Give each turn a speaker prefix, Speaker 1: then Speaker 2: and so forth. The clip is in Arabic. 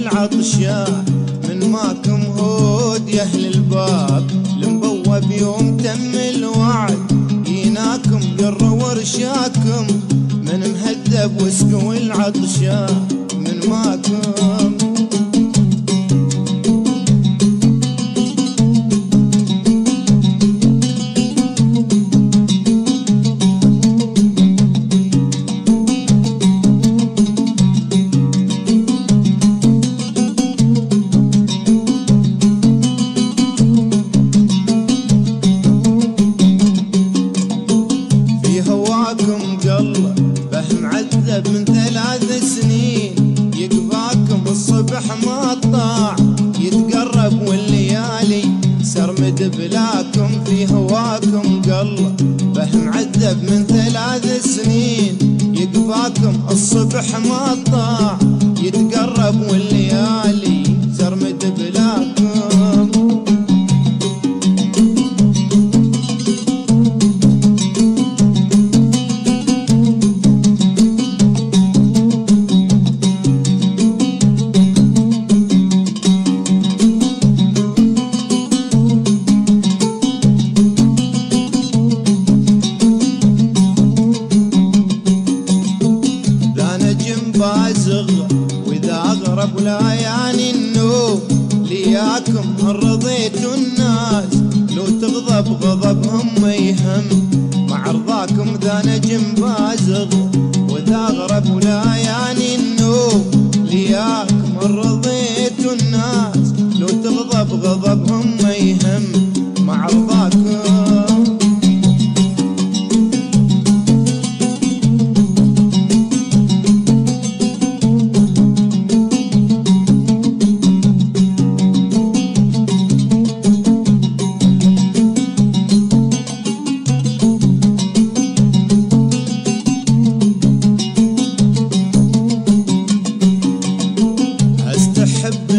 Speaker 1: العطشان من ماكم هود يا أهل الباب. المبوب يوم تم الوعد جيناكم قر ورشاكم. من مهذب وسكو العطشان من ماكم الصبح ما طاع يتقرب والليالي سرمد بلاكم في هواكم قلة به معذب من ثلاث سنين يقفاكم الصبح ما طاع يتقرب والليالي يعني النوم لياكم رضيتوا الناس. لو تغضب غضبهم ما يهم. مع رضاكم ذا نجم بازغ. واذا اغرب ولا يعني النوم لياكم رضيتوا الناس. لو تغضب غضبهم استحب